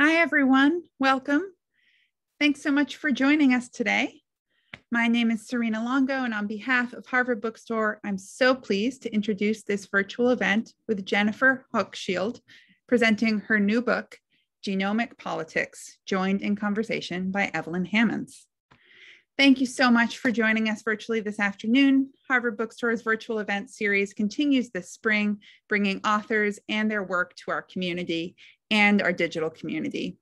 Hi, everyone. Welcome. Thanks so much for joining us today. My name is Serena Longo, and on behalf of Harvard Book Store, I'm so pleased to introduce this virtual event with Jennifer Hochschild, presenting her new book, Genomic Politics, joined in conversation by Evelynn Hammonds. Thank you so much for joining us virtually this afternoon. Harvard Book Store's virtual event series continues this spring, bringing authors and their work to our community and our digital community.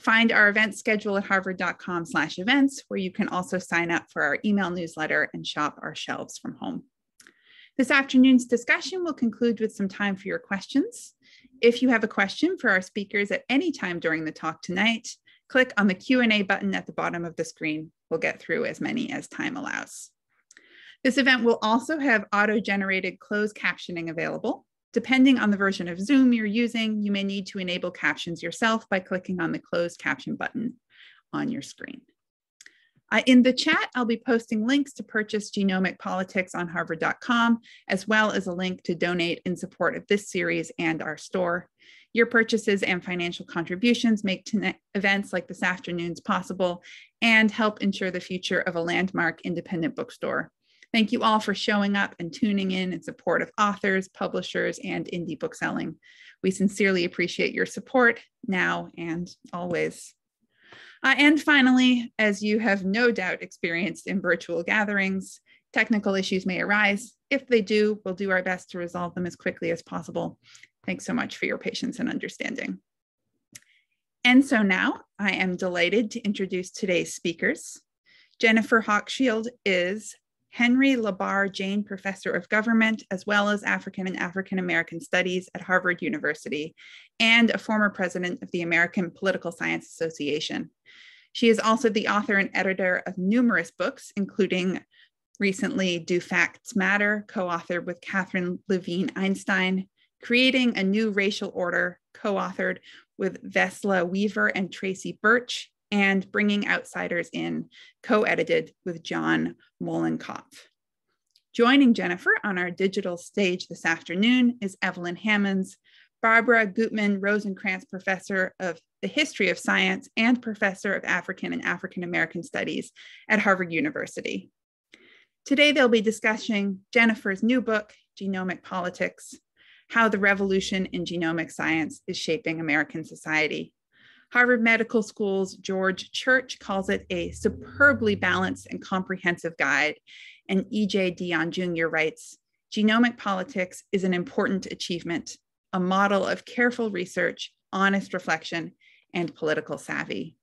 Find our event schedule at harvard.com slash events, where you can also sign up for our email newsletter and shop our shelves from home. This afternoon's discussion will conclude with some time for your questions. If you have a question for our speakers at any time during the talk tonight, click on the Q&A button at the bottom of the screen. We'll get through as many as time allows. This event will also have auto-generated closed captioning available. Depending on the version of Zoom you're using, you may need to enable captions yourself by clicking on the closed caption button on your screen. Uh, in the chat, I'll be posting links to purchase Genomic Politics on harvard.com, as well as a link to donate in support of this series and our store. Your purchases and financial contributions make events like this afternoon's possible and help ensure the future of a landmark independent bookstore. Thank you all for showing up and tuning in in support of authors, publishers, and indie bookselling. We sincerely appreciate your support now and always. Uh, and finally, as you have no doubt experienced in virtual gatherings, technical issues may arise. If they do, we'll do our best to resolve them as quickly as possible. Thanks so much for your patience and understanding. And so now I am delighted to introduce today's speakers. Jennifer Hochschild is Henry LaBarre Jayne Professor of Government, as well as African and African American Studies at Harvard University, and a former president of the American Political Science Association. She is also the author and editor of numerous books, including recently Do Facts Matter, co authored with Katherine Levine Einstein, Creating a New Racial Order, co authored with Vesla Weaver and Traci Burch, and Bringing Outsiders In, co edited with John Mollenkopf. Joining Jennifer on our digital stage this afternoon is Evelynn Hammonds, Barbara Gutmann Rosenkrantz Professor of the History of Science and Professor of African and African American Studies at Harvard University. Today, they'll be discussing Jennifer's new book, Genomic Politics How the Revolution in Genomic Science is Shaping American Society. Harvard Medical School's George Church calls it a superbly balanced and comprehensive guide. And E.J. Dionne Jr. writes Genomic politics is an important achievement, a model of careful research, honest reflection, and political savvy.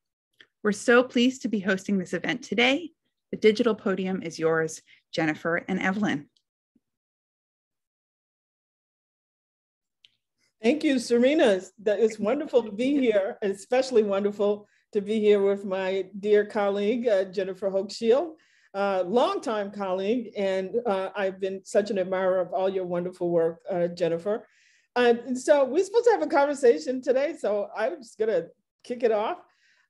We're so pleased to be hosting this event today. The digital podium is yours, Jennifer and Evelynn. Thank you, Serena. It's wonderful to be here, especially wonderful to be here with my dear colleague, uh, Jennifer Hochschild, uh, longtime colleague, and uh, I've been such an admirer of all your wonderful work, uh, Jennifer. And so we're supposed to have a conversation today, so I'm just gonna kick it off.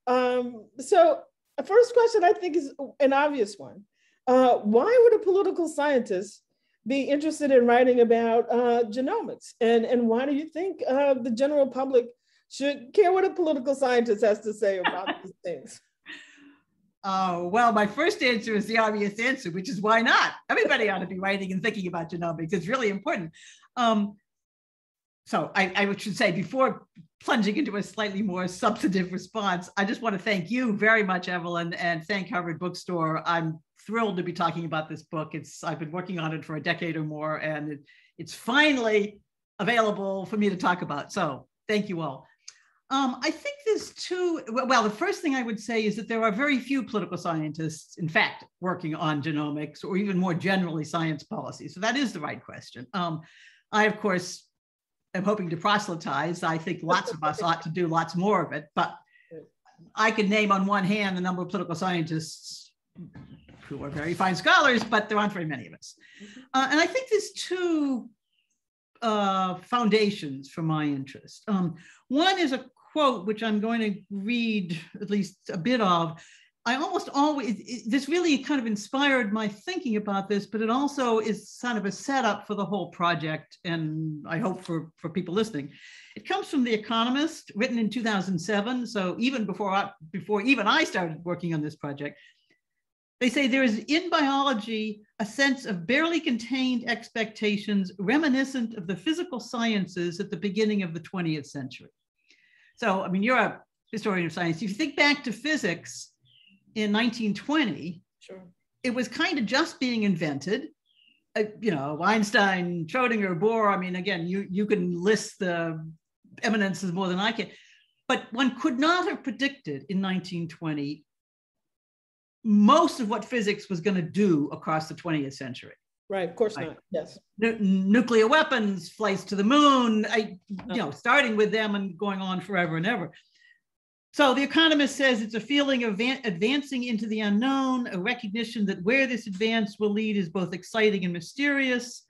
Um, so the first question I think is an obvious one. Uh, why would a political scientist be interested in writing about uh, genomics? And, and why do you think uh, the general public should care what a political scientist has to say about these things? Oh, well, my first answer is the obvious answer, which is why not? Everybody ought to be writing and thinking about genomics. It's really important. Um, so I, I should say before plunging into a slightly more substantive response, I just want to thank you very much, Evelynn, and thank Harvard Book Store. I'm thrilled to be talking about this book. It's I've been working on it for a decade or more, and it, it's finally available for me to talk about. So thank you all. Um, I think there's two. Well, the first thing I would say is that there are very few political scientists, in fact, working on genomics or even more generally science policy. So that is the right question. Um, I, of course, am hoping to proselytize. I think lots of us ought to do lots more of it, but I can name on one hand the number of political scientists who are very fine scholars, but there aren't very many of us. Uh, and I think there's two uh, foundations for my interest. Um, one is a quote, which I'm going to read at least a bit of, I almost always, it, this really kind of inspired my thinking about this, but it also is kind of a setup for the whole project. And I hope for, for people listening. It comes from The Economist, written in 2007. So even before, I, before even I started working on this project, they say there is in biology a sense of barely contained expectations reminiscent of the physical sciences at the beginning of the 20th century. So, I mean, you're a historian of science. If you think back to physics, in 1920, sure. it was kind of just being invented. Uh, you know, Einstein, Schrodinger, Bohr. I mean, again, you you can list the eminences more than I can, but one could not have predicted in 1920 most of what physics was going to do across the 20th century. Right, of course not. Yes. nuclear weapons, flights to the moon, I, you know, starting with them and going on forever and ever. So the economist says it's a feeling of advancing into the unknown, a recognition that where this advance will lead is both exciting and mysterious.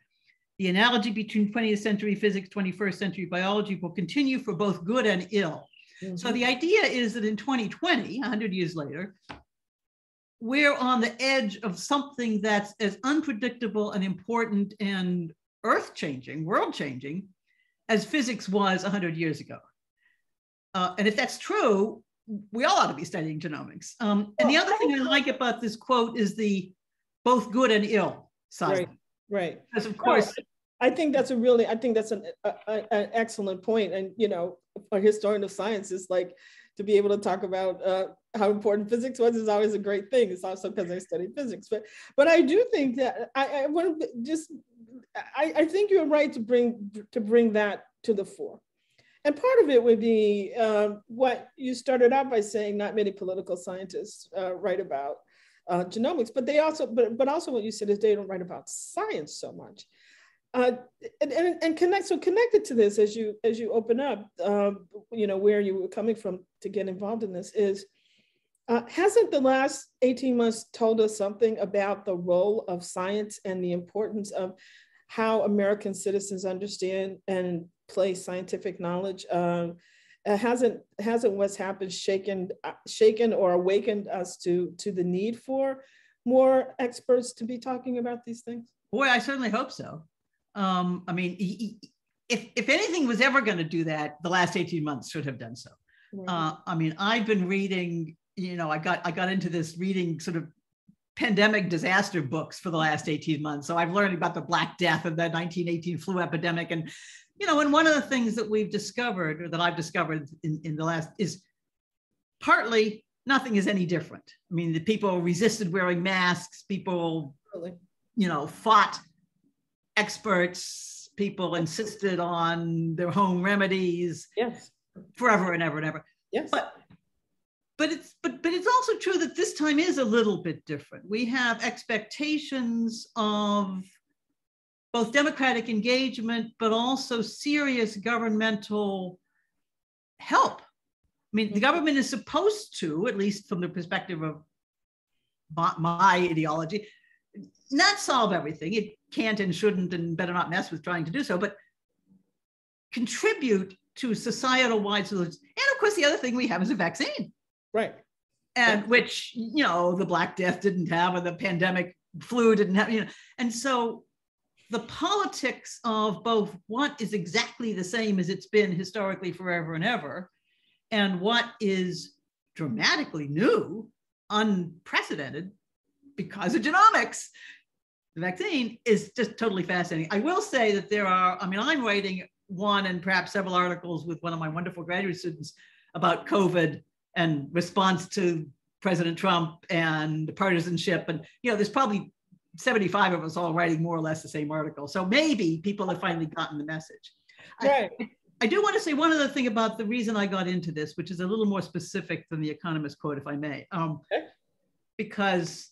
The analogy between 20th century physics, 21st century biology will continue for both good and ill. Mm-hmm. So the idea is that in 2020, 100 years later, we're on the edge of something that's as unpredictable and important and earth changing, world changing as physics was 100 years ago. Uh, and if that's true, we all ought to be studying genomics. Um, and the other thing I like about this quote is the both good and ill side. Right, right. Because of course. I think that's a really, I think that's an, a, a, an excellent point. And, you know, a historian of science is like to be able to talk about uh, how important physics was is always a great thing. It's also because I studied physics. But, but I do think that I, I want to just, I, I think you're right to bring, to bring that to the fore. And part of it would be uh, what you started out by saying not many political scientists uh, write about uh, genomics, but they also, but, but also what you said is they don't write about science so much. Uh, and, and, and, connect, so connected to this as you, as you open up, um, you know, where you were coming from to get involved in this is, uh, hasn't the last 18 months told us something about the role of science and the importance of how American citizens understand and place scientific knowledge. Um, hasn't hasn't what's happened shaken uh, shaken or awakened us to to the need for more experts to be talking about these things? Boy, I certainly hope so. Um, I mean, if if anything was ever going to do that, the last eighteen months should have done so. Uh, I mean, I've been reading. You know, I got I got into this reading sort of pandemic disaster books for the last 18 months. So I've learned about the Black Death and the 1918 flu epidemic and you know, and one of the things that we've discovered, or that I've discovered in, in the last, is partly nothing is any different. I mean, the people resisted wearing masks, people, you know, fought experts, people insisted on their home remedies. Yes. Forever and ever and ever. Yes. But but it's but but it's also true that this time is a little bit different. We have expectations of both democratic engagement, but also serious governmental help. I mean, the mm-hmm. government is supposed to, at least from the perspective of my ideology, not solve everything. It can't and shouldn't and better not mess with trying to do so, but contribute to societal wide solutions. And of course, the other thing we have is a vaccine. Right. And which, you know, the Black Death didn't have, or the pandemic flu didn't have, you know. And so the politics of both what is exactly the same as it's been historically forever and ever, and what is dramatically new, unprecedented because of genomics, the vaccine is just totally fascinating. I will say that there are, I mean, I'm writing one and perhaps several articles with one of my wonderful graduate students about COVID and response to President Trump and the partisanship. And, you know, there's probably 75 of us all writing more or less the same article. So maybe people have finally gotten the message. Right. I, I do want to say one other thing about the reason I got into this, which is a little more specific than the Economist quote, if I may, um, okay. because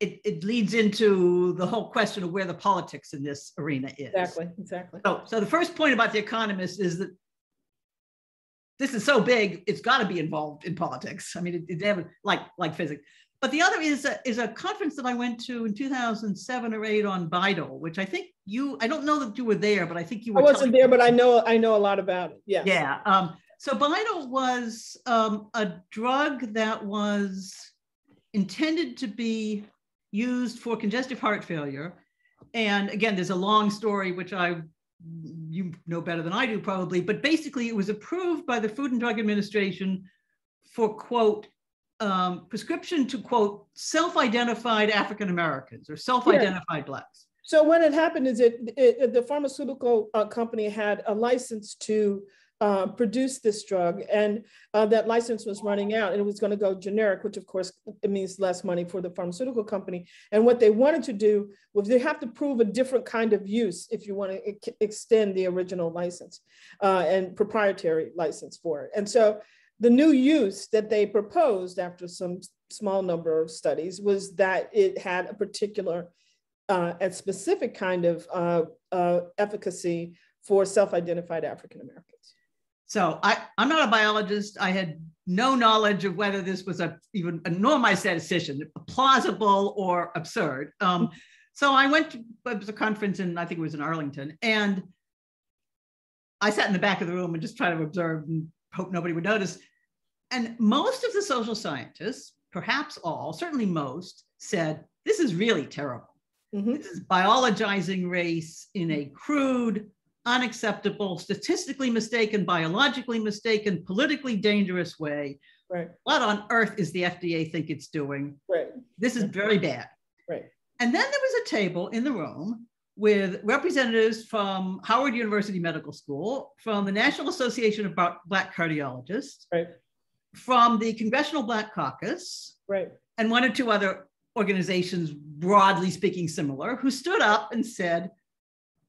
it, it leads into the whole question of where the politics in this arena is. Exactly, exactly. So, so the first point about the Economist is that this is so big, it's got to be involved in politics. I mean, it, it like like physics. But the other is a, is a conference that I went to in 2007 or eight on BiDil, which I think you, I don't know that you were there, but I think you were. I wasn't there, but I know, I know a lot about it. Yeah. Yeah. Um, so BiDil was um, a drug that was intended to be used for congestive heart failure. And again, there's a long story, which I you know better than I do probably, but basically it was approved by the Food and Drug Administration for quote um, prescription to quote self-identified African Americans or self-identified blacks. So when it happened is it, it the pharmaceutical uh, company had a license to uh, produce this drug and uh, that license was running out and it was going to go generic which of course it means less money for the pharmaceutical company and what they wanted to do was they have to prove a different kind of use if you want to e extend the original license uh, and proprietary license for it and so the new use that they proposed after some small number of studies was that it had a particular uh, and specific kind of uh, efficacy for self-identified African Americans. So I, I'm not a biologist. I had no knowledge of whether this was a even a nor my statistician, plausible or absurd. Um, so I went to it was a conference in I think it was in Arlington, and I sat in the back of the room and just tried to observe and hope nobody would notice. And most of the social scientists, perhaps all, certainly most, said this is really terrible. Mm-hmm. This is biologizing race in a crude, unacceptable, statistically mistaken, biologically mistaken, politically dangerous way. Right. What on earth is the FDA think it's doing? Right. This is very bad. Right. And then there was a table in the room with representatives from Howard University Medical School, from the National Association of Black Cardiologists, right. from the Congressional Black Caucus, right. and one or two other organizations, broadly speaking, similar, who stood up and said,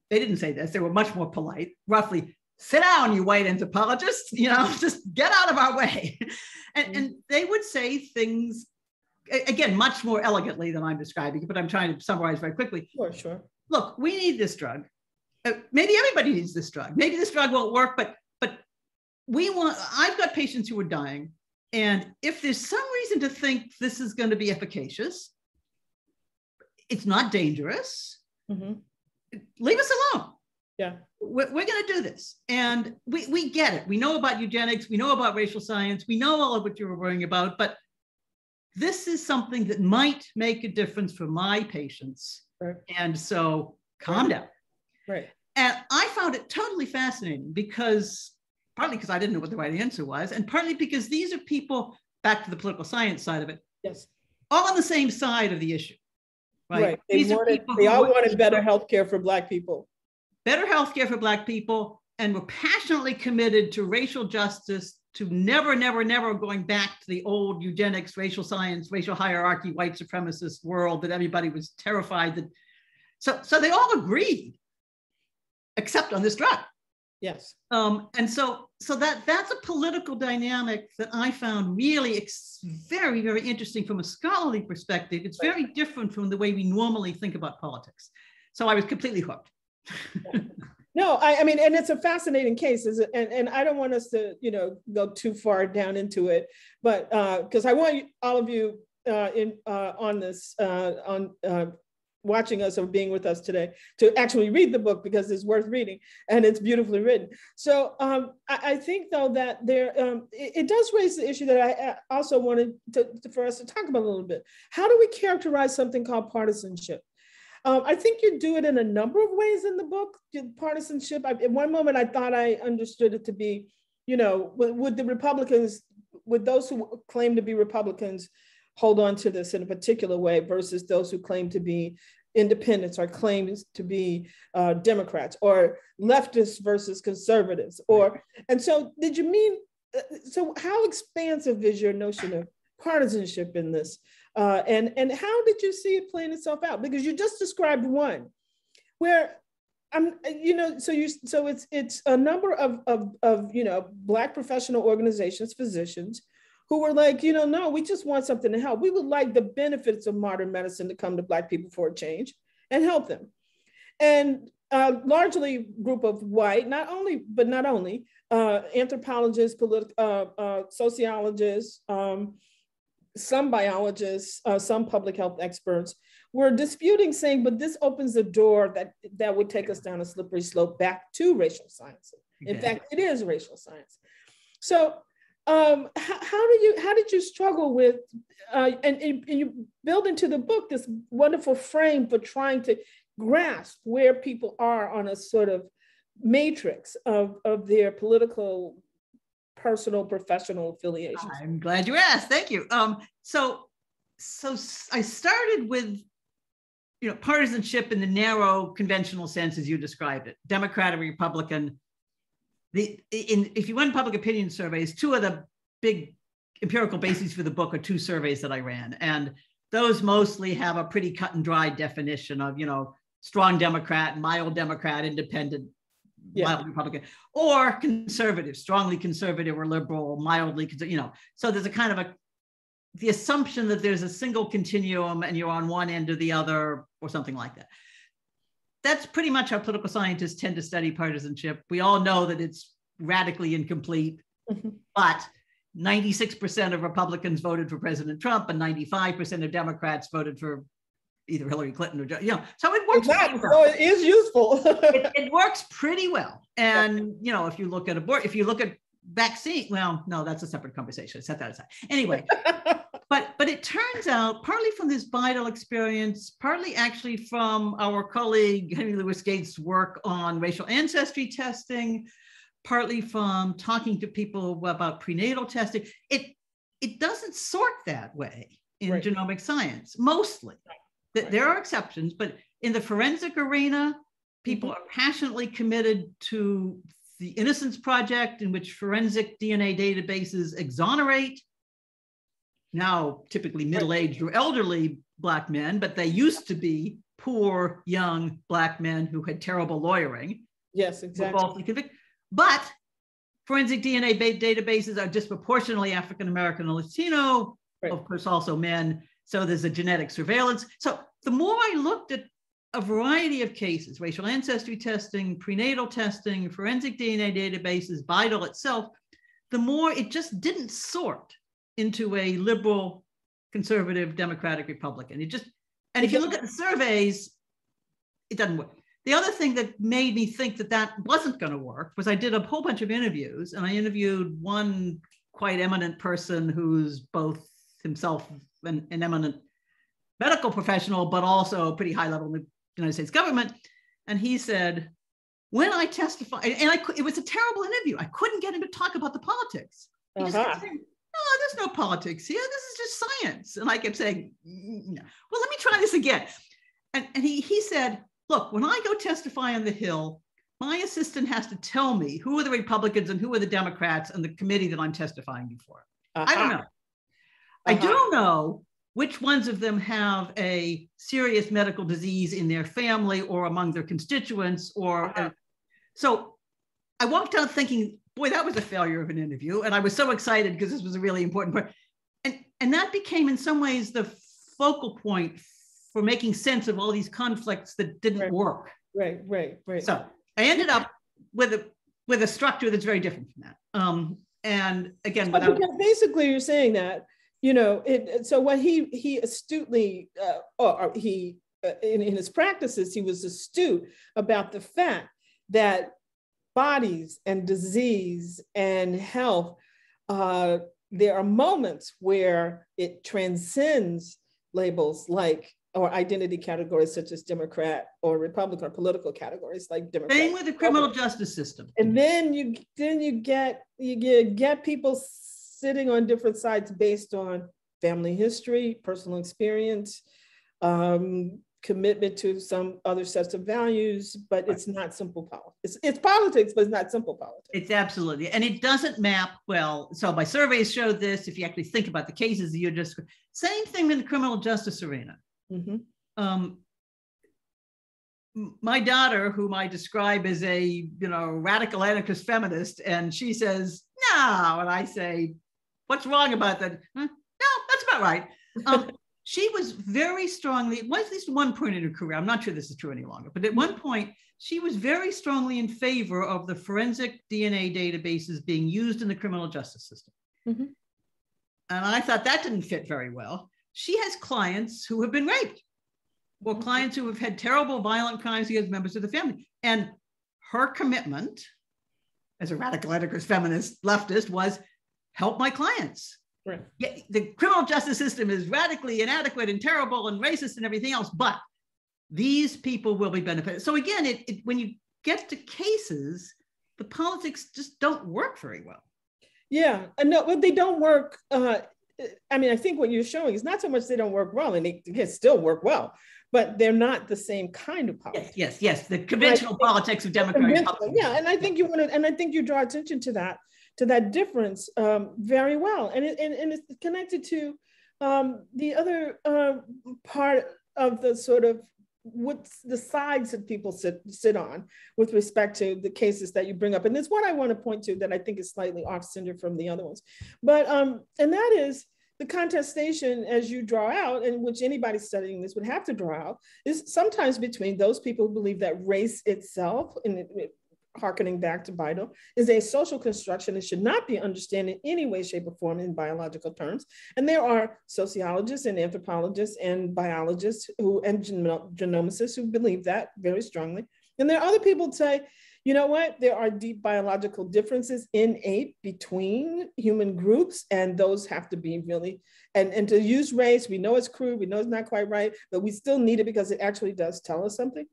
they didn't say this, they were much more polite, roughly, sit down, you white anthropologists, you know, just get out of our way. and, mm-hmm. and they would say things, again, much more elegantly than I'm describing, but I'm trying to summarize very quickly. Sure, sure. Look, we need this drug. Uh, maybe everybody needs this drug. Maybe this drug won't work, but but we want. I've got patients who are dying, and if there's some reason to think this is going to be efficacious, it's not dangerous. Mm-hmm. Leave us alone. Yeah. We're, we're going to do this. And we, we get it. We know about eugenics. We know about racial science. We know all of what you were worrying about. But this is something that might make a difference for my patients. Right. And so calm right. down. Right. And I found it totally fascinating because partly because I didn't know what the right answer was, and partly because these are people, back to the political science side of it, yes, all on the same side of the issue. Right. right. They, wanted, they all wanted better health care for Black people. Better health care for Black people, and were passionately committed to racial justice, to never, never, never going back to the old eugenics, racial science, racial hierarchy, white supremacist world that everybody was terrified that. So, so they all agreed, except on this drug. Yes. Um, and so, so that that's a political dynamic that I found really ex- very, very interesting from a scholarly perspective. It's very different from the way we normally think about politics. So I was completely hooked. no, I, I, mean, and it's a fascinating case, is it? And, and I don't want us to, you know, go too far down into it, but because uh, I want all of you uh, in uh, on this uh, on uh, watching us or being with us today to actually read the book because it's worth reading and it's beautifully written. So um, I, I, think though that there um, it, it, does raise the issue that I also wanted to, to, for us to talk about a little bit. How do we characterize something called partisanship? Um, I think you do it in a number of ways in the book. Partisanship. I, at one moment, I thought I understood it to be, you know, would, would the Republicans, would those who claim to be Republicans, hold on to this in a particular way versus those who claim to be independents or claims to be uh, Democrats or leftists versus conservatives or and so did you mean uh, so how expansive is your notion of partisanship in this? Uh, and and how did you see it playing itself out? Because you just described one where I'm, you know, so you, so it's it's a number of of of you know black professional organizations, physicians, who were like, you know, no, we just want something to help. We would like the benefits of modern medicine to come to Black people for a change and help them. And uh, largely group of white, not only, but not only, uh, anthropologists, politi- uh, uh sociologists, um, some biologists, uh, some public health experts were disputing, saying, but this opens a door that, that would take us down a slippery slope back to racial science. In fact, it is racial science. So um, how, how do you how did you struggle with uh, and, and you build into the book this wonderful frame for trying to grasp where people are on a sort of matrix of, of their political personal professional affiliations? I'm glad you asked. Thank you. Um, so so i started with you know partisanship in the narrow conventional sense as you described it democrat or republican the in if you run public opinion surveys two of the big empirical bases for the book are two surveys that i ran. And those mostly have a pretty cut and dry definition of you know strong democrat mild democrat independent yeah. mild republican or conservative strongly conservative or liberal mildly you know. So there's a kind of a the assumption that there's a single continuum and you're on one end or the other or something like that that's pretty much how political scientists tend to study partisanship. We all know that it's radically incomplete, mm-hmm. but 96% of Republicans voted for President Trump and 95% of Democrats voted for either Hillary Clinton or you know. So it works. Exactly. Well. So it is useful. it, it, works pretty well. And you know, if you look at abort, if you look at vaccine, well, no, that's a separate conversation. Set that aside. Anyway, but but it turns out partly from this BiDil experience partly actually from our colleague henry louis gates work on racial ancestry testing partly from talking to people about prenatal testing it it doesn't sort that way in right. genomic science mostly right. there are exceptions but in the forensic arena people mm-hmm. are passionately committed to the innocence project in which forensic dna databases exonerate now typically middle-aged or elderly black men, but they used to be poor young black men who had terrible lawyering. Yes, exactly. Falsely convicted. But forensic DNA databases are disproportionately African American and Latino, right. of course, also men. So there's a genetic surveillance. So the more I looked at a variety of cases, racial ancestry testing, prenatal testing, forensic DNA databases, BiDil itself, the more it just didn't sort into a liberal, conservative, democratic, Republican. It just, and if you look at the surveys, it doesn't work. The other thing that made me think that that wasn't going to work was I did a whole bunch of interviews and I interviewed one quite eminent person who's both himself an, an eminent medical professional, but also pretty high level United States government. And he said, when I testify, and I, it was a terrible interview. I couldn't get him to talk about the politics. He uh-huh. just kept saying, no, there's no politics here. This is just science. And I kept saying, no. well, let me try this again. And, and he, he said, look, when I go testify on the Hill, my assistant has to tell me who are the Republicans and who are the Democrats and the committee that I'm testifying before. Uh-huh. I don't know. Uh-huh. I do know which ones of them have a serious medical disease in their family or among their constituents or uh-huh. so I walked out thinking boy, that was a failure of an interview. And I was so excited because this was a really important part. And, and that became, in some ways, the focal point for making sense of all these conflicts that didn't right. work. Right, right, right. So I ended up with a with a structure that's very different from that. Um, and again, without- basically, you're saying that you know it. So what he he astutely, uh, or he uh, in, in his practices, he was astute about the fact that bodies and disease and health, uh, there are moments where it transcends labels like or identity categories such as Democrat or Republican or political categories like Democrat. Same with the criminal justice system. And then you then you get you get, get people sitting on different sides based on family history, personal experience, um, commitment to some other sets of values, but it's not simple politics. It's, it's politics, but it's not simple politics. It's absolutely, and it doesn't map well. So my surveys show this. If you actually think about the cases, you're just same thing in the criminal justice arena. Mm-hmm. Um, my daughter, whom I describe as a you know radical anarchist feminist, and she says no, and I say, "What's wrong about that?" Huh? No, that's about right. Um, she was very strongly, was at least one point in her career, I'm not sure this is true any longer, but at one point, she was very strongly in favor of the forensic DNA databases being used in the criminal justice system. Mm-hmm. And I thought that didn't fit very well. She has clients who have been raped or mm-hmm. clients who have had terrible violent crimes against members of the family. And her commitment as a radical anarchist feminist leftist was help my clients. Right. Yeah, the criminal justice system is radically inadequate and terrible and racist and everything else, but these people will be benefited. So again, it, it when you get to cases, the politics just don't work very well. Yeah, no, well, they don't work. Uh, I mean, I think what you're showing is not so much they don't work well, and they can still work well, but they're not the same kind of politics. Yes, yes, yes. The conventional politics of democratic. Yeah, and I think you want to, and I think you draw attention to that, to that difference um, very well, and it, and, and it's connected to um, the other uh, part of the sort of what's the sides that people sit sit on with respect to the cases that you bring up. And there's one i want to point to that i think is slightly off center from the other ones. But um and that is the contestation as you draw out and which anybody studying this would have to draw out is sometimes between those people who believe that race itself and harkening back to BiDil, is a social construction and should not be understood in any way, shape, or form in biological terms. And there are sociologists and anthropologists and biologists who and genomicists who believe that very strongly. And there are other people say, you know what? There are deep biological differences innate between human groups, and those have to be really, and, and to use race, we know it's crude, we know it's not quite right, but we still need it because it actually does tell us something.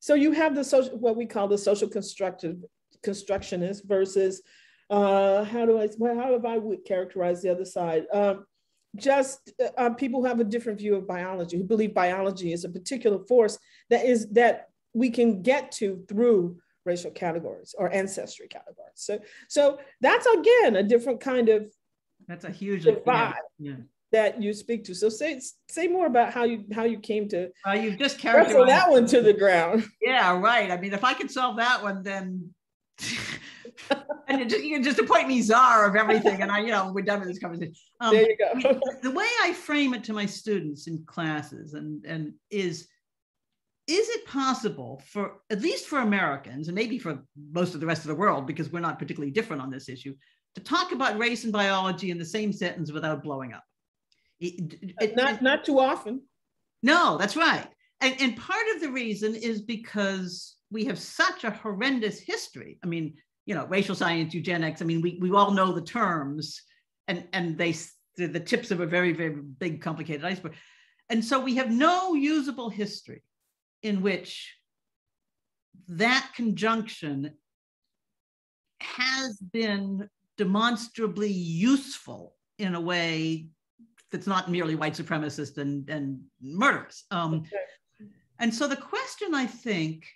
So you have the social, what we call the social constructive constructionist versus uh, how do I, well, how have I would characterize the other side? Um, just uh, people who have a different view of biology, who believe biology is a particular force that is that we can get to through racial categories or ancestry categories. So, so that's again a different kind of that's a huge divide. Yeah that you speak to. So say say more about how you how you came to. Uh, you've just characterized that one to the ground. Yeah, right. I mean, if I could solve that one, then. and just, you can just appoint me czar of everything, and I, you know, we're done with this conversation. Um, there you go. the way I frame it to my students in classes, and and is, is it possible for at least for Americans, and maybe for most of the rest of the world, because we're not particularly different on this issue, to talk about race and biology in the same sentence without blowing up? It, it, not not too often. No, that's right. And, and part of the reason is because we have such a horrendous history. I mean, you know, racial science, eugenics. I mean, we, we all know the terms, and and they they're the tips of a very very big complicated iceberg. And so we have no usable history in which that conjunction has been demonstrably useful in a way that's not merely white supremacist and, and murderous. Um, and so the question, I think,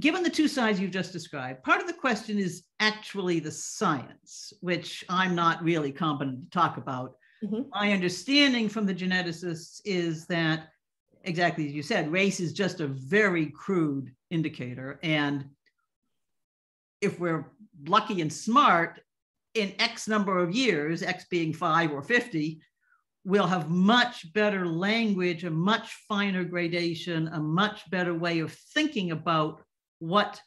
given the two sides you've just described, part of the question is actually the science, which I'm not really competent to talk about. Mm-hmm. My understanding from the geneticists is that, exactly as you said, race is just a very crude indicator. And if we're lucky and smart, in X number of years, X being five or 50, we'll have much better language, a much finer gradation, a much better way of thinking about what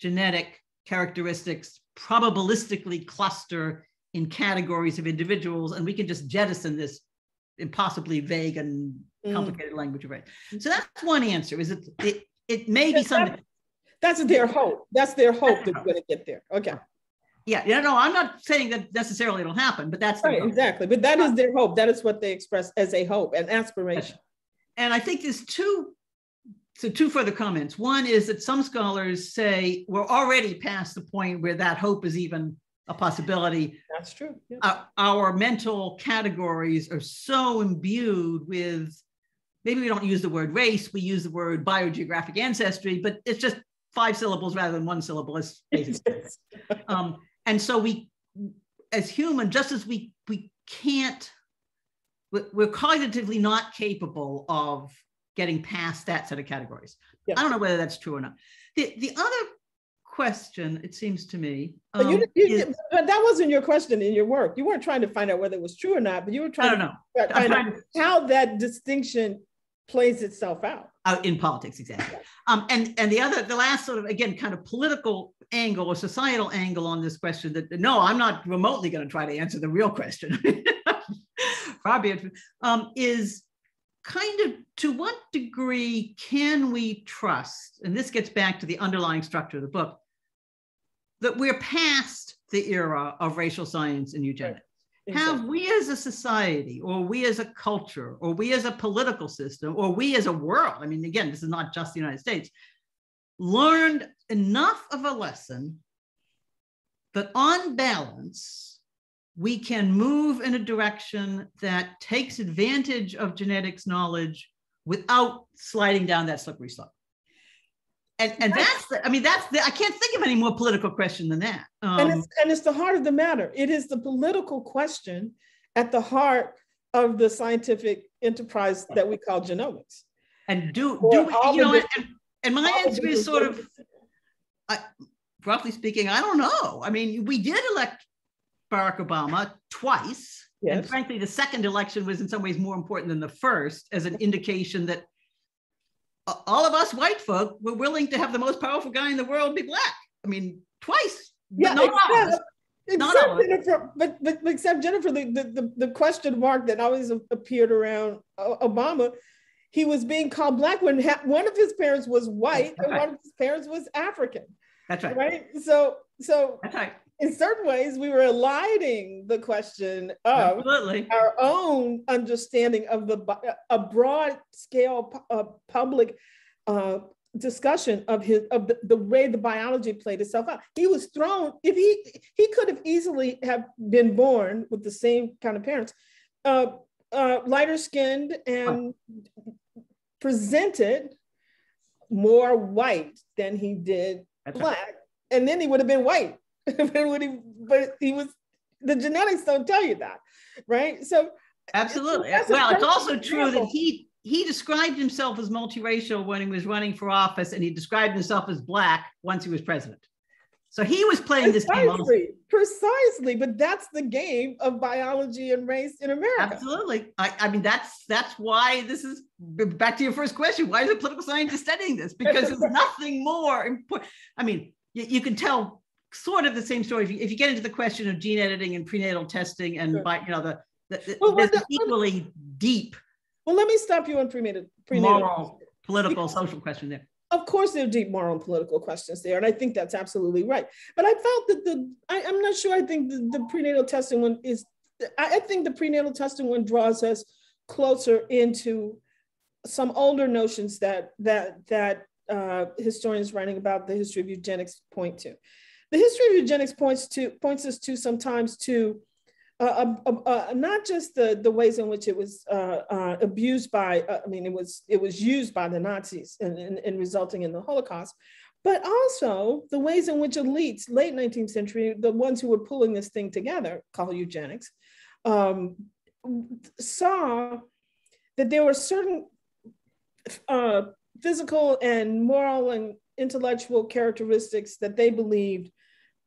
genetic characteristics probabilistically cluster in categories of individuals. And we can just jettison this impossibly vague and mm. complicated mm. language of race. So that's one answer is it, it, it may be something. That's their hope. That's their hope that's going to get there. Okay yeah, yeah, no, I'm not saying that necessarily it'll happen, but that's right, exactly. But that is their hope. That is what they express as a hope and aspiration. And I think there's two, so two further comments. One is that some scholars say we're already past the point where that hope is even a possibility. That's true. Yeah. Uh, our mental categories are so imbued with maybe we don't use the word race, we use the word biogeographic ancestry, but it's just five syllables rather than one syllable. um, and so we as human just as we we can't we're cognitively not capable of getting past that set of categories. Yeah. i don't know whether that's true or not. The, the other question it seems to me um, but, you, you, is, but that wasn't your question in your work. You weren't trying to find out whether it was true or not but you were trying to find out how that distinction plays itself out out in politics exactly um, and and the other the last sort of again kind of political angle or societal angle on this question that no i'm not remotely going to try to answer the real question far um, is kind of to what degree can we trust and this gets back to the underlying structure of the book that we're past the era of racial science and eugenics. Right. Have we as a society, or we as a culture, or we as a political system, or we as a world, I mean, again, this is not just the United States, learned enough of a lesson that on balance, we can move in a direction that takes advantage of genetics knowledge without sliding down that slippery slope. And, and that's the, I mean, that's the, I can't think of any more political question than that. and Um, it's and it's the heart of the matter. It is the political question at the heart of the scientific enterprise that we call genomics. and do, do we, you know, different- and, and my answer is sort of, things. roughly speaking, I don't know. I mean, we did elect Barack Obama twice. And frankly, the second election was in some ways more important than the first as an indication that all of us white folk were willing to have the most powerful guy in the world be black. I mean, twice. Yeah, not all of us. except, Not except all. Jennifer, but, but but except Jennifer, the, the, the, question mark that always appeared around Obama, he was being called black when one of his parents was white That's and right. one of his parents was African, That's right. right? So so That's right. In certain ways, we were eliding the question of Absolutely. our own understanding of the a broad scale uh, public uh, discussion of his of the, the way the biology played itself out. He was thrown if he he could have easily have been born with the same kind of parents, uh, uh, lighter skinned and presented more white than he did That's right. black, and then he would have been white. but he- but he was the genetics don't tell you that, right? So Absolutely. A Well, it's also true that he he described himself as multiracial when he was running for office, and he described himself as black once he was president. So he was playing this game. also. precisely, precisely, but that's the game of biology and race in America. Absolutely. I, I mean, that's that's why this is back to your first question. Why is a political scientist studying this? Because there's nothing more important. I mean, you, you can tell sort of the same story if you, if you get into the question of gene editing and prenatal testing and Sure. by you know the, the, the- Well, there's well, an the- equally deep Well, let me stop you on prenatal. prenatal. moral, political, social question there. Of course, there are deep moral and political questions there, and I think that's absolutely right. But I felt that the I, I'm not sure. I think the, the prenatal testing one is. I, I think the prenatal testing one draws us closer into some older notions that that that uh, historians writing about the history of eugenics point to. The history of eugenics points to points us to sometimes to uh, uh, uh, not just the, the ways in which it was uh, uh, abused by, uh, I mean, it was it was used by the Nazis and, resulting in the Holocaust, but also the ways in which elites, late 19th century, the ones who were pulling this thing together, called eugenics, um, saw that there were certain uh, physical and moral and intellectual characteristics that they believed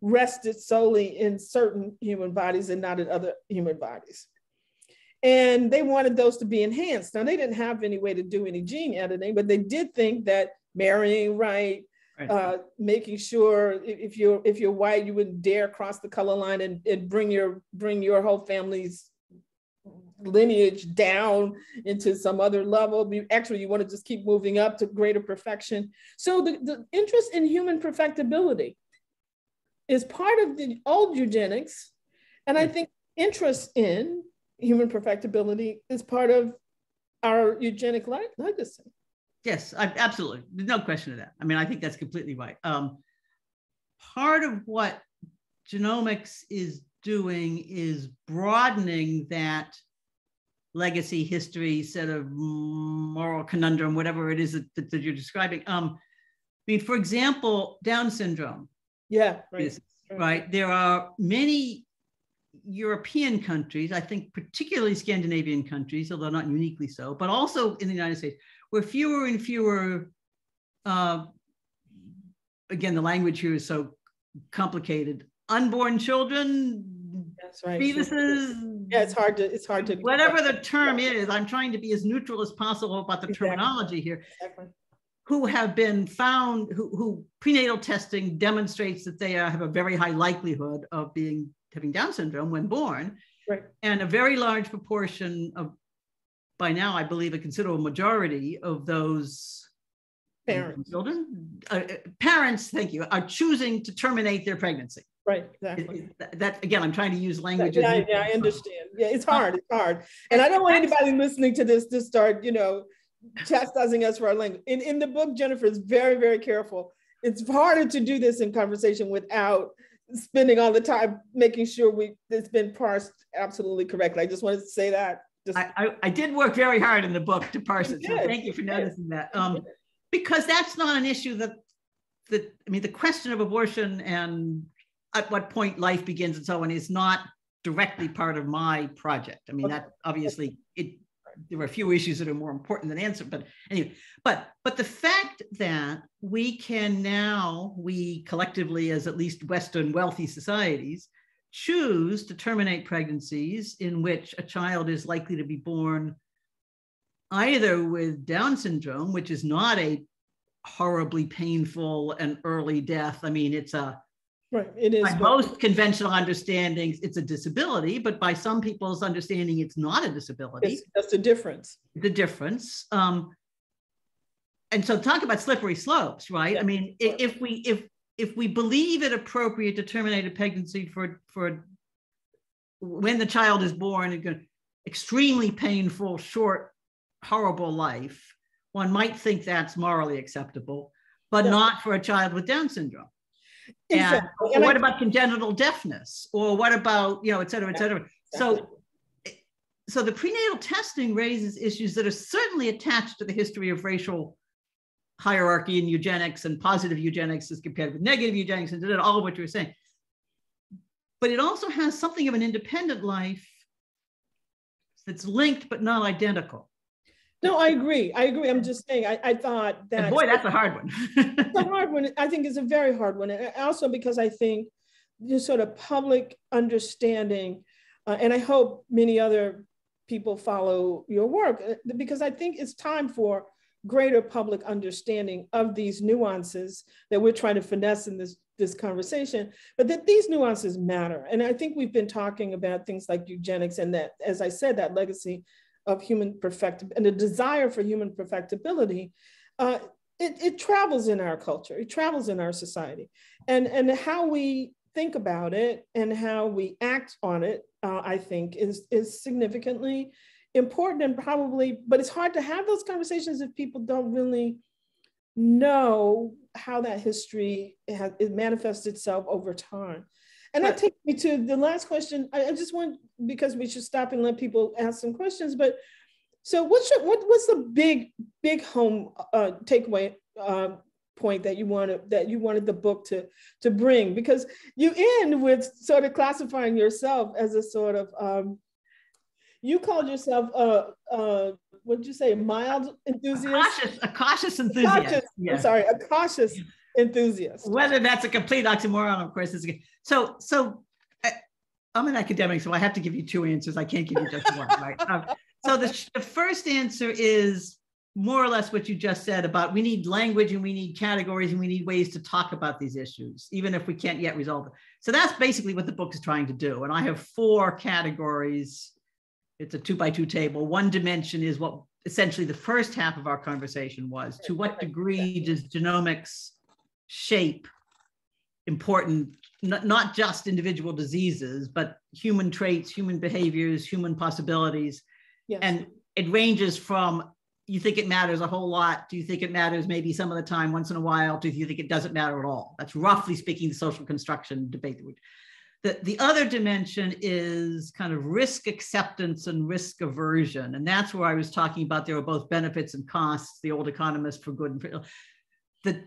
rested solely in certain human bodies and not in other human bodies. And they wanted those to be enhanced. Now, they didn't have any way to do any gene editing, but they did think that marrying right, Right. uh, making sure if, if you're if you're white, you wouldn't dare cross the color line and, and bring your bring your whole family's lineage down into some other level. You, actually, you want to just keep moving up to greater perfection. So the, the interest in human perfectibility is part of the old eugenics. And I think interest in human perfectibility is part of our eugenic legacy. Yes, I, absolutely. There's no question of that. I mean, I think that's completely right. Um, part of what genomics is doing is broadening that legacy, history, set of moral conundrum, whatever it is that, that, that you're describing. Um, I mean, for example, Down syndrome, Yeah, right. is- right? There are many European countries, I think particularly Scandinavian countries, although not uniquely so, but also in the United States, where fewer and fewer, uh, again, the language here is so complicated, unborn children, That's right. fetuses, Yeah, it's hard to, it's hard to. whatever the term is, I'm trying to be as neutral as possible about the Exactly. terminology here Exactly. Who have been found, who, who prenatal testing demonstrates that they are, have a very high likelihood of being having Down syndrome when born. Right. And a very large proportion of, by now, I believe a considerable majority of those Parents. children, uh, uh, parents, thank you, are choosing to terminate their pregnancy. Right, exactly. That, that, again, I'm trying to use language. Yeah, yeah, yeah, I understand. Yeah, it's hard. It's hard, and I don't want anybody listening to this to start, you know, chastising us for our language. In in the book, Jennifer is very, very careful. It's harder to do this in conversation without spending all the time making sure we it's been parsed absolutely correctly. I just wanted to say that. Just, I, I, I did work very hard in the book to parse it. So thank you for noticing that. Um, because that's not an issue that that I mean the question of abortion and at what point life begins and so on is not directly part of my project. I mean that obviously it there are a few issues that are more important than answer, but anyway, but but the fact that we can now, we collectively as at least Western wealthy societies, choose to terminate pregnancies in which a child is likely to be born either with Down syndrome, which is not a horribly painful and early death. I mean, it's a Right. It is. By most conventional understandings, it's a disability, but by some people's understanding, it's not a disability. That's the difference. The difference. Um, and so talk about slippery slopes, right? Yeah. I mean, if, if we if if we believe it appropriate to terminate a pregnancy for for when the child is born, an extremely painful, short, horrible life, one might think that's morally acceptable, but yeah. not for a child with Down syndrome. And, and what I, about congenital deafness? Or what about, you know, et cetera, et cetera. So, so the prenatal testing raises issues that are certainly attached to the history of racial hierarchy and eugenics and positive eugenics as compared with negative eugenics and all of what you were saying. But it also has something of an independent life that's linked but not identical. No, I agree. I agree. I'm just saying, I, I thought that. And boy, that's a hard one. it's a hard one. I think it's a very hard one. And also because I think just sort of public understanding, uh, and I hope many other people follow your work, uh, because I think it's time for greater public understanding of these nuances that we're trying to finesse in this, this conversation, but that these nuances matter. And I think we've been talking about things like eugenics and that, as I said, that legacy of human perfect and the desire for human perfectibility, uh, it, it travels in our culture, it travels in our society. And, and how we think about it and how we act on it, uh, I think, is, is significantly important and probably, but it's hard to have those conversations if people don't really know how that history has, it manifests itself over time. And that takes me to the last question. I, I, just want because we should stop and let people ask some questions. But so, what's your, what what's the big big home uh, takeaway uh, point that you wanted that you wanted the book to to bring? Because you end with sort of classifying yourself as a sort of um, you called yourself a, a what did you say, mild enthusiast? A cautious, a cautious enthusiast. Cautious, yeah. I'm sorry, a cautious enthusiast. Whether that's a complete oxymoron, of course, is so. So I, am an academic, so I have to give you two answers. I can't give you just one, right? Um, so the, the first answer is more or less what you just said about we need language and we need categories and we need ways to talk about these issues, even if we can't yet resolve it. So that's basically what the book is trying to do. And I have four categories. It's a two by two table. One dimension is what essentially the first half of our conversation was to what degree does genomics shape important, not, not just individual diseases, but human traits, human behaviors, human possibilities. Yes. And it ranges from you think it matters a whole lot? Do you think it matters maybe some of the time, once in a while? Do you think it doesn't matter at all? That's roughly speaking the social construction debate. The, the other dimension is kind of risk acceptance and risk aversion. And that's where I was talking about there are both benefits and costs, the old economist for good and for ill. The,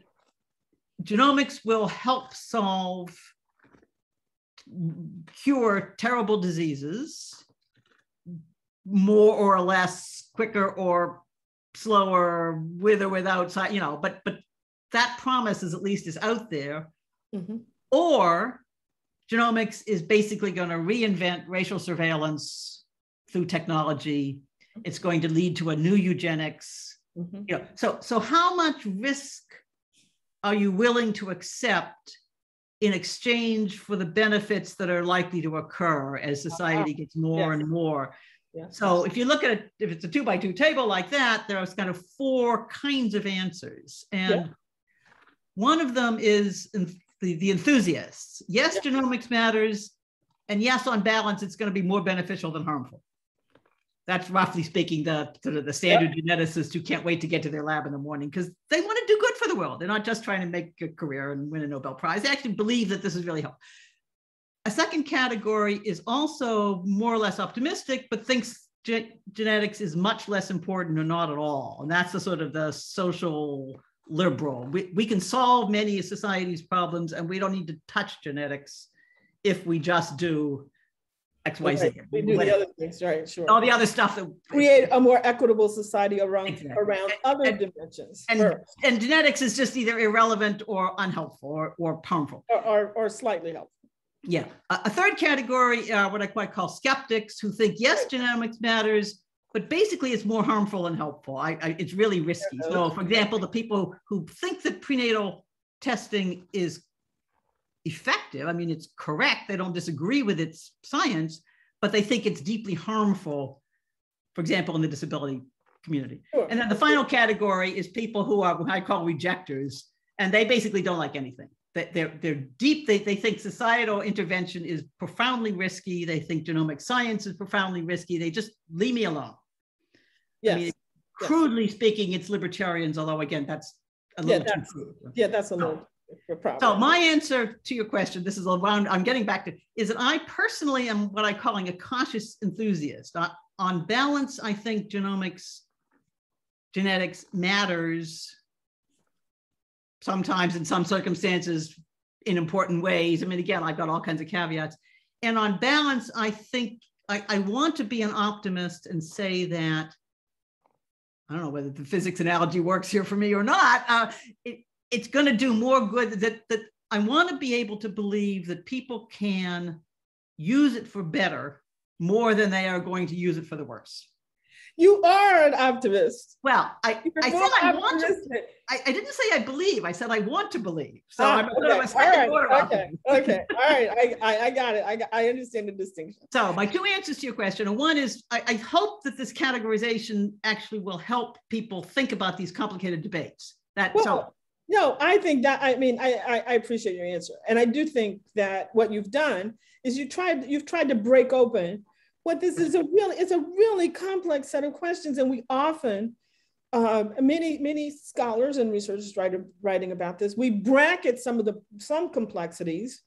genomics will help solve, cure terrible diseases more or less quicker or slower with or without you know but but that promise is at least is out there mm-hmm. or genomics is basically going to reinvent racial surveillance through technology it's going to lead to a new eugenics mm-hmm. you know so so how much risk are you willing to accept in exchange for the benefits that are likely to occur as uh-huh. society gets more yes. and more? Yes. So if you look at it, if it's a two by two table like that, there's kind of four kinds of answers. And yeah. one of them is the, the enthusiasts. Yes, yeah. genomics matters. And yes, on balance, it's going to be more beneficial than harmful. That's roughly speaking the sort of the standard yeah. geneticists who can't wait to get to their lab in the morning because they want to do good for the world. They're not just trying to make a career and win a Nobel Prize. They actually believe that this is really helpful. A second category is also more or less optimistic, but thinks ge- genetics is much less important or not at all. And that's the sort of the social liberal. We, we can solve many of society's problems and we don't need to touch genetics if we just do X, Y, Z. We do the other things, right? Sure. All the other stuff that create a more equitable society around exactly. around and, other and, dimensions. And, and genetics is just either irrelevant or unhelpful or, or harmful. Or, or, or slightly helpful. Yeah. A, third category are what I might call skeptics who think, yes, genomics matters, but basically it's more harmful than helpful. I, I, it's really risky. So, for example, the people who think that prenatal testing is effective, I mean, it's correct, they don't disagree with its science, but they think it's deeply harmful, for example, in the disability community. Sure. And then the final category is people who are what I call rejectors, and they basically don't like anything they're, they're deep. They, they think societal intervention is profoundly risky. They think genomic science is profoundly risky. They just leave me alone. Yes. I mean, yes. crudely speaking, it's libertarians, although again, that's a little yeah, too crude. Yeah, that's a little. So my answer to your question, this is around, I'm getting back to, is that I personally am what I'm calling a cautious enthusiast. On, on balance, I think genomics, genetics matters sometimes in some circumstances in important ways. I mean, again, I've got all kinds of caveats. And on balance, I think I, I want to be an optimist and say that I don't know whether the physics analogy works here for me or not. Uh, it, it's going to do more good. That that I want to be able to believe that people can use it for better more than they are going to use it for the worse. You are an optimist. Well, I, I said I want to. I, I, didn't say I believe. I said I want to believe. So ah, I'm okay. All right. Okay. okay. All right. I, I, I, got it. I, I understand the distinction. So my two answers to your question. One is I, I hope that this categorization actually will help people think about these complicated debates. That well, so. No, I think that I mean I, I appreciate your answer, and I do think that what you've done is you tried you've tried to break open what this is a really it's a really complex set of questions. And we often uh, many many scholars and researchers write, writing about this. We bracket some of the some complexities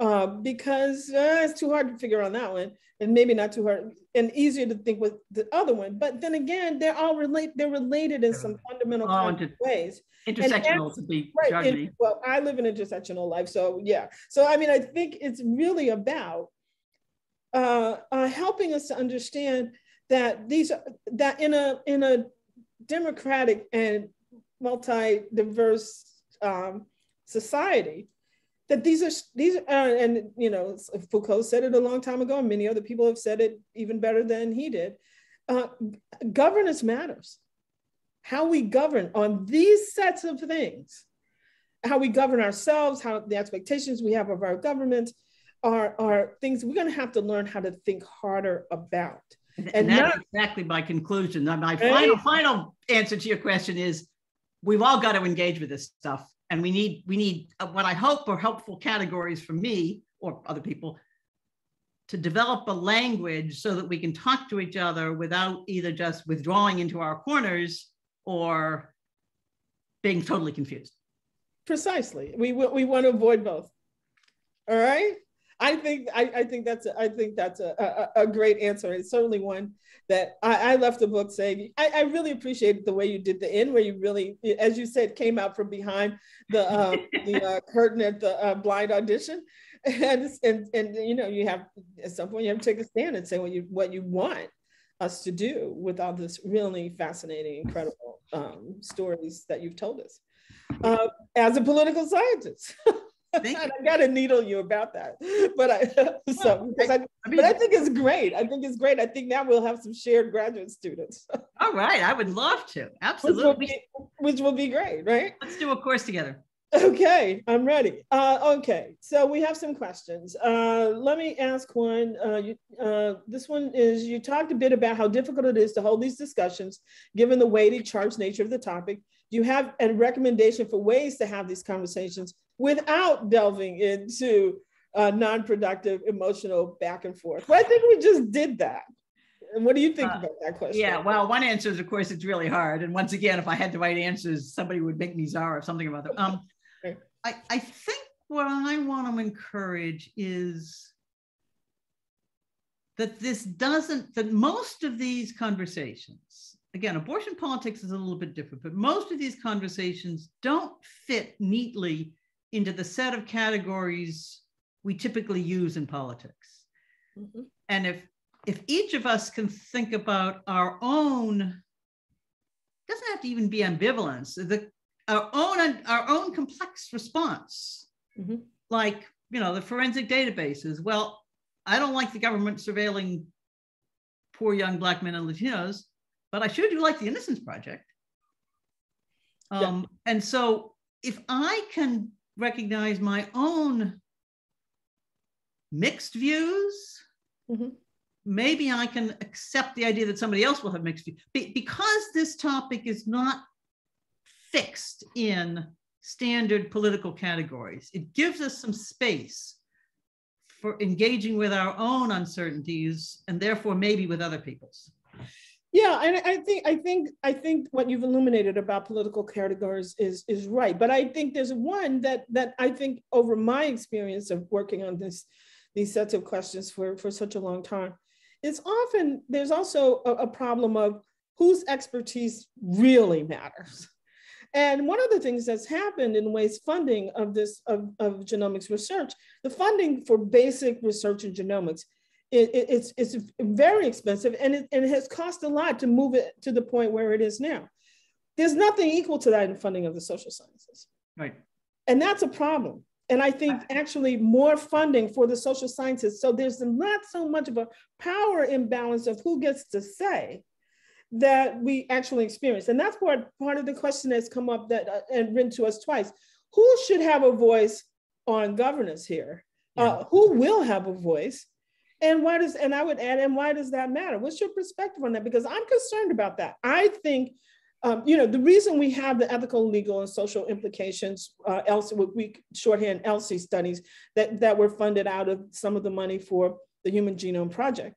uh, because uh, it's too hard to figure on that one and maybe not too hard and easier to think with the other one. But then again they're all relate they're related in some fundamental oh, inter- ways. Intersectional to be right in, well i live an intersectional life so yeah. So i mean i think it's really about uh, uh, helping us to understand that these that in a in a democratic and multi-diverse um, society that these are these are and you know Foucault said it a long time ago and many other people have said it even better than he did uh, governance matters how we govern on these sets of things how we govern ourselves how the expectations we have of our government are, are things we're going to have to learn how to think harder about. And, and that's not, exactly my conclusion. My right? final, final answer to your question is we've all got to engage with this stuff. And we need, we need uh, what I hope are helpful categories for me or other people to develop a language so that we can talk to each other without either just withdrawing into our corners or being totally confused. Precisely. We, we want to avoid both. All right. I think I, I, think that's a, I think that's a, a, a, great answer. It's certainly one that I, I left the book saying I, I, really appreciated the way you did the end, where you really, as you said, came out from behind the uh, the uh, curtain at the uh, blind audition, and, and and you know you have at some point you have to take a stand and say what you what you want us to do with all this really fascinating, incredible um, stories that you've told us. Uh, as a political scientist. I got to needle you about that, but I so because I, but I think it's great. I think it's great. I think now we'll have some shared graduate students. All right, I would love to. Absolutely, which will be, which will be great, right? Let's do a course together. Okay, I'm ready. Uh, okay, so we have some questions. Uh, let me ask one. Uh, you, uh, this one is you talked a bit about how difficult it is to hold these discussions given the weighty charged nature of the topic. Do you have a recommendation for ways to have these conversations without delving into uh, non-productive emotional back and forth. Well, I think we just did that. And what do you think uh, about that question? Yeah, well, one answer is, of course, it's really hard. And once again, if I had the right answers, somebody would make me czar or something about that. Um, I, I think what I want to encourage is that this doesn't, that most of these conversations, again, abortion politics is a little bit different, but most of these conversations don't fit neatly into the set of categories we typically use in politics. Mm-hmm. And if if each of us can think about our own, doesn't have to even be ambivalence, the our own our own complex response, mm-hmm. like you know the forensic databases. Well, I don't like the government surveilling poor young black men and Latinos, but I sure do like the Innocence Project. Um, yeah. And so if I can recognize my own mixed views, mm-hmm. maybe I can accept the idea that somebody else will have mixed views. Be- because this topic is not fixed in standard political categories, it gives us some space for engaging with our own uncertainties and therefore maybe with other people's. Yeah, and I think I think I think what you've illuminated about political categories is is right. But I think there's one that that I think over my experience of working on this these sets of questions for, for such a long time. It's often, there's also a, a problem of whose expertise really matters. And one of the things that's happened in ways funding of this of, of genomics research, the funding for basic research in genomics, it, it, it's, it's very expensive and it, and it has cost a lot to move it to the point where it is now. There's nothing equal to that in funding of the social sciences. Right. And that's a problem. And I think actually more funding for the social sciences. So there's not so much of a power imbalance of who gets to say that we actually experience. And that's part, part of the question that's come up that uh, and written to us twice. Who should have a voice on governance here? Uh. Uh, who will have a voice? And why does, and I would add, and why does that matter? What's your perspective on that? Because I'm concerned about that. I think um, you know, the reason we have the ethical, legal, and social implications, uh, ELSI, we shorthand ELSI studies that, that were funded out of some of the money for the Human Genome Project.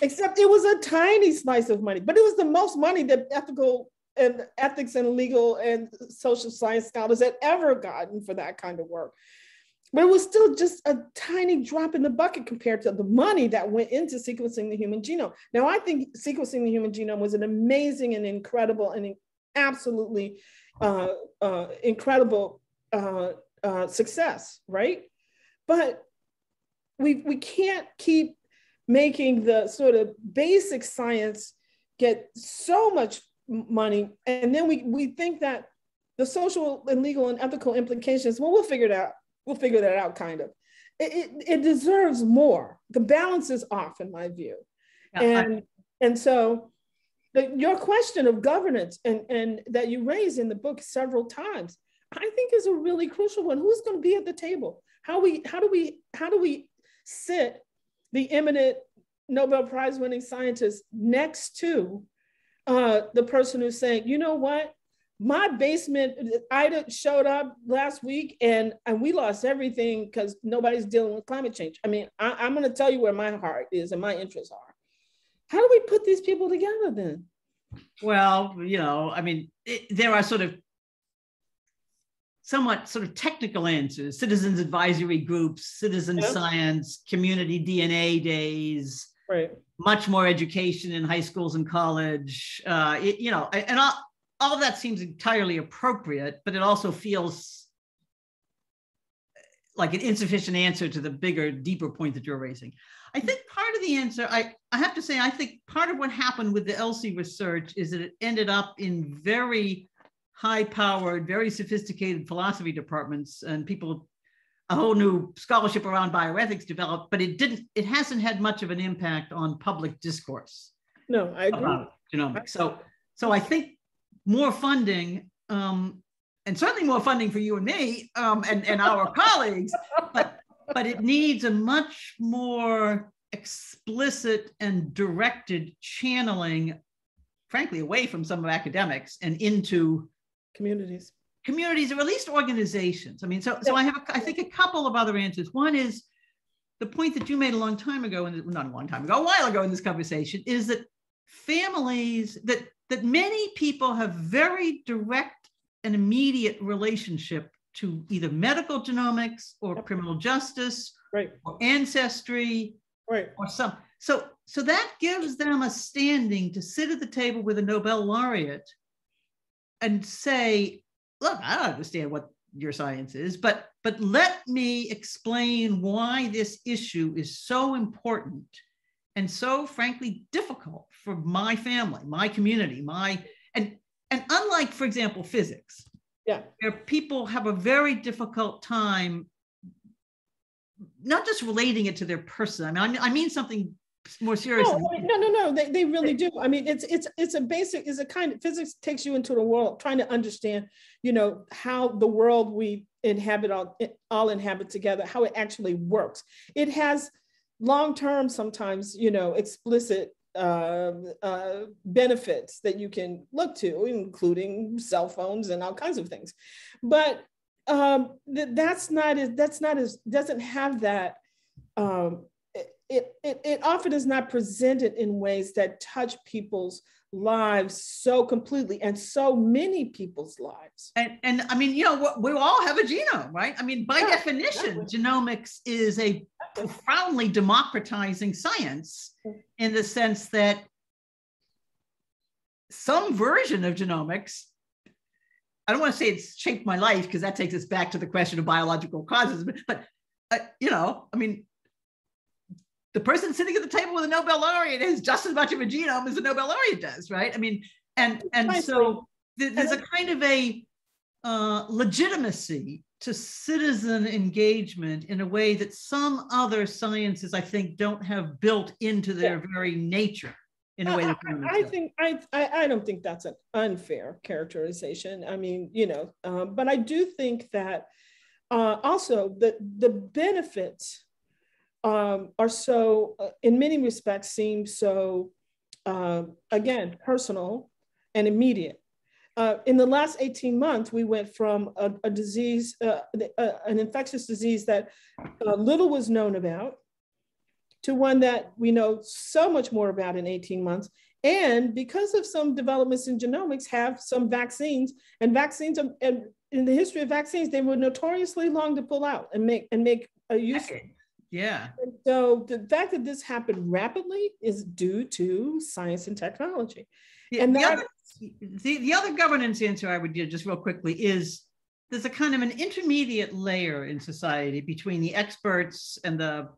Except it was a tiny slice of money, but it was the most money that ethical and ethics and legal and social science scholars had ever gotten for that kind of work. But it was still just a tiny drop in the bucket compared to the money that went into sequencing the human genome. Now, I think sequencing the human genome was an amazing and incredible and absolutely uh, uh, incredible uh, uh, success, right? But we, we can't keep making the sort of basic science get so much money. And then we, we think that the social and legal and ethical implications, well, we'll figure it out. We'll figure that out kind of. It, it, it deserves more. The balance is off in my view. Yeah, and, I- and so but your question of governance and, and that you raise in the book several times, I think is a really crucial one. Who's going to be at the table? How we how do we how do we sit the eminent Nobel Prize winning scientist next to uh, the person who's saying, you know what, my basement, Ida showed up last week and, and we lost everything because nobody's dealing with climate change. I mean, I, I'm going to tell you where my heart is and my interests are. How do we put these people together then? Well, you know, I mean, it, there are sort of somewhat sort of technical answers citizens advisory groups citizen yeah. science community dna days right much more education in high schools and college uh, it, you know and all, all of that seems entirely appropriate but it also feels like an insufficient answer to the bigger deeper point that you're raising I think part of the answer, I, I have to say, I think part of what happened with the ELSI research is that it ended up in very high powered, very sophisticated philosophy departments and people, a whole new scholarship around bioethics developed, but it didn't, it hasn't had much of an impact on public discourse. No, I agree. About genomics. So, so I think more funding um, and certainly more funding for you and me um, and, and our colleagues, but but it needs a much more explicit and directed channeling, frankly, away from some of academics and into communities. communities or at least organizations. I mean, so so I have a, I think a couple of other answers. One is the point that you made a long time ago, and not a long time ago, a while ago in this conversation, is that families that that many people have very direct and immediate relationship to either medical genomics or criminal justice right. or ancestry right. or some so so that gives them a standing to sit at the table with a Nobel laureate and say, look, I don't understand what your science is, but but let me explain why this issue is so important and so frankly difficult for my family, my community, my and and unlike, for example, physics, yeah, where people have a very difficult time not just relating it to their person. I mean, I mean, something more serious. No, no, no, no. They, they really do. I mean, it's it's it's a basic, is a kind of physics takes you into the world, trying to understand, you know, how the world we inhabit all all inhabit together, how it actually works. It has long-term, sometimes, you know, explicit uh, uh, benefits that you can look to, including cell phones and all kinds of things. But um, th- that's not as that's not as doesn't have that um, it, it, it often is not presented in ways that touch people's lives so completely and so many people's lives. And, and I mean, you know, we all have a genome, right? I mean, by yeah, definition, genomics is a profoundly democratizing science in the sense that some version of genomics I don't want to say it's shaped my life because that takes us back to the question of biological causes, but, but uh, you know, I mean, the person sitting at the table with a Nobel laureate has just as much of a genome as a Nobel laureate does, right? I mean, and and so there's a kind of a uh, legitimacy to citizen engagement in a way that some other sciences, I think, don't have built into their yeah. very nature. In a way that I, I think I, I, I don't think that's an unfair characterization. I mean, you know, um, but I do think that uh, also the the benefits um, are so, uh, in many respects, seem so, uh, again, personal and immediate. Uh, in the last 18 months, we went from a, a disease, uh, an infectious disease that uh, little was known about, to one that we know so much more about in 18 months. And because of some developments in genomics, have some vaccines and vaccines, and in the history of vaccines, they were notoriously long to pull out and make and make a use. Yeah. And so the fact that this happened rapidly is due to science and technology. Yeah, and the, that, other, the, the other governance answer I would give just real quickly is there's a kind of an intermediate layer in society between the experts and the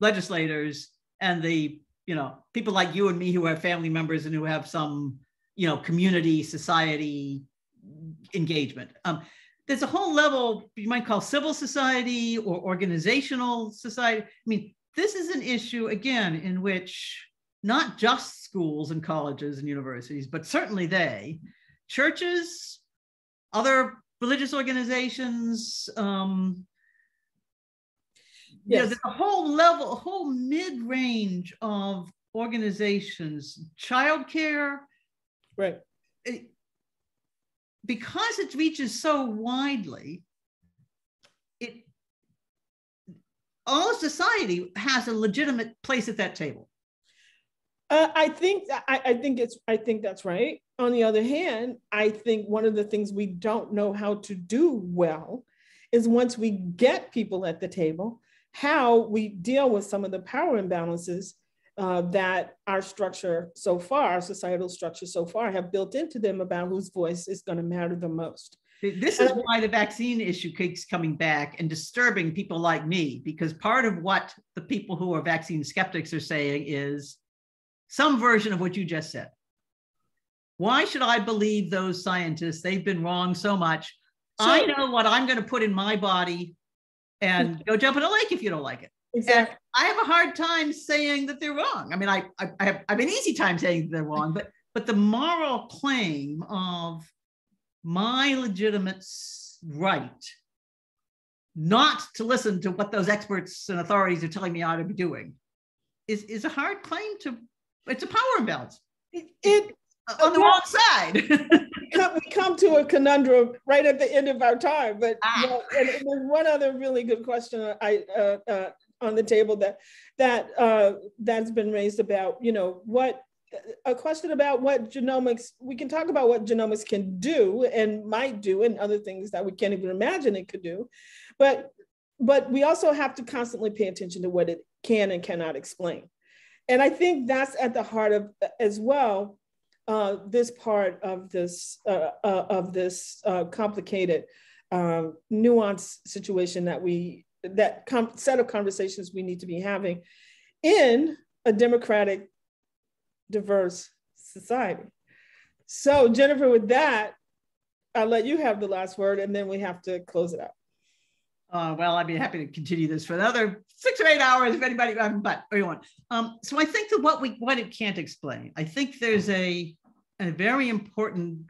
legislators and the you know people like you and me who have family members and who have some you know community society engagement um, there's a whole level you might call civil society or organizational society. I mean, this is an issue, again, in which not just schools and colleges and universities, but certainly they, churches, other religious organizations, um, yes. you know, there's a whole level, a whole mid-range of organizations, childcare, right because it reaches so widely, it all society has a legitimate place at that table. Uh, I think I, I, think it's I think that's right. On the other hand, I think one of the things we don't know how to do well is once we get people at the table, how we deal with some of the power imbalances uh, that our structure so far, our societal structure so far, have built into them about whose voice is going to matter the most. This is why the vaccine issue keeps coming back and disturbing people like me, because part of what the people who are vaccine skeptics are saying is some version of what you just said. Why should I believe those scientists? They've been wrong so much. So, I know what I'm going to put in my body and go jump in a lake if you don't like it. Exactly. I have a hard time saying that they're wrong. I mean, I, I, I have, I have an easy time saying they're wrong, but but the moral claim of my legitimate right not to listen to what those experts and authorities are telling me I ought to be doing is, is a hard claim to, it's a power imbalance. It, it on the wrong side. come we come to a conundrum right at the end of our time. But ah. and, and, there's one other really good question I uh, uh, on the table that that uh, that's been raised about you know what a question about what genomics we can talk about what genomics can do and might do and other things that we can't even imagine it could do. But but we also have to constantly pay attention to what it can and cannot explain. And i think that's at the heart of as well uh, this part of this uh, uh, of this uh, complicated um, nuanced situation that we that set of conversations we need to be having in a democratic diverse society. So, Jennifer, with that, I'll let you have the last word and then we have to close it out. Uh, well, I'd be happy to continue this for another six or eight hours if anybody, um, but anyone. Um, so I think that what we what it can't explain, I think there's a a very important,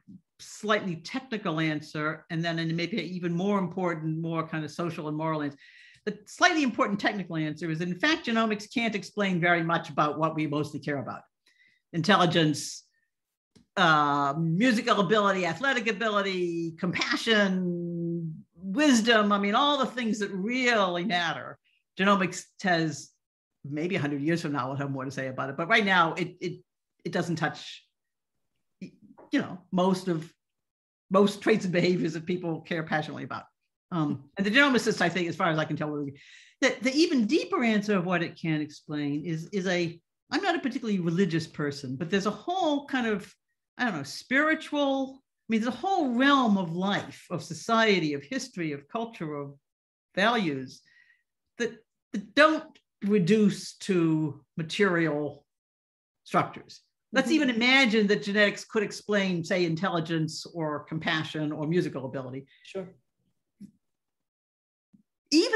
slightly technical answer, and then and maybe even more important, more kind of social and moral answer. The slightly important technical answer is that in fact, genomics can't explain very much about what we mostly care about intelligence, uh, musical ability, athletic ability, compassion, wisdom. I mean, all the things that really matter. Genomics has maybe 100 years from now we'll have more to say about it, but right now it it it doesn't touch, you know, most of most traits and behaviors that people care passionately about. Um, and the genomicists, I think, as far as I can tell, the, the even deeper answer of what it can explain is is a I'm not a particularly religious person, but there's a whole kind of, I don't know, spiritual, I mean, there's a whole realm of life, of society, of history, of culture, of values that, that don't reduce to material structures. Let's mm-hmm. even imagine that genetics could explain, say, intelligence or compassion or musical ability. Sure.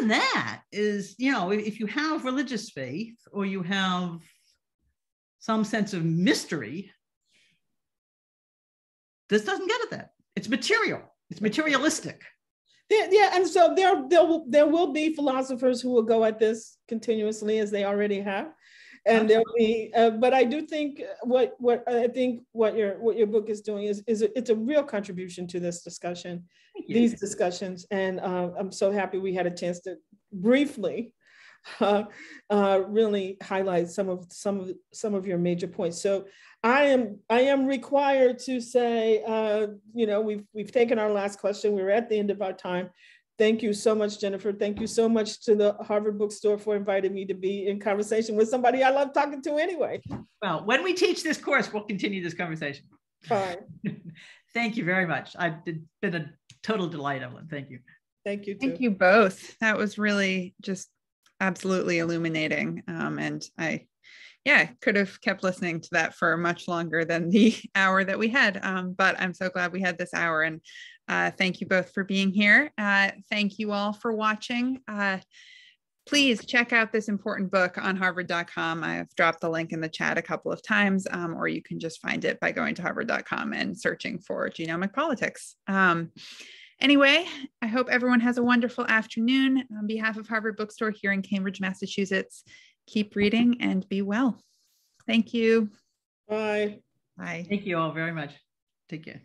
That is, you know, if you have religious faith or you have some sense of mystery, this doesn't get at that. It's material. It's materialistic. Yeah, yeah, and so there, there will there will be philosophers who will go at this continuously as they already have, and there'll be. Uh, but I do think what what I think what your what your book is doing is is a, it's a real contribution to this discussion, these discussions, and uh, I'm so happy we had a chance to briefly uh, uh, really highlight some of some of some of your major points. So I am I am required to say, uh, you know, we've we've taken our last question. We're at the end of our time. Thank you so much, Jennifer. Thank you so much to the Harvard Book Store for inviting me to be in conversation with somebody I love talking to anyway. Well, when we teach this course, we'll continue this conversation. Fine. Thank you very much. I've been a total delight, Evelynn. Thank you. Thank you. Too. Thank you both. That was really just absolutely illuminating. Um, and I, yeah, could have kept listening to that for much longer than the hour that we had. Um, but I'm so glad we had this hour. And uh, thank you both for being here. Uh, thank you all for watching. Uh, please check out this important book on harvard.com. I've dropped the link in the chat a couple of times, um, or you can just find it by going to harvard.com and searching for genomic politics. Um, Anyway, I hope everyone has a wonderful afternoon. On behalf of Harvard Book Store here in Cambridge, Massachusetts, keep reading and be well. Thank you. Bye. Bye. Thank you all very much. Take care.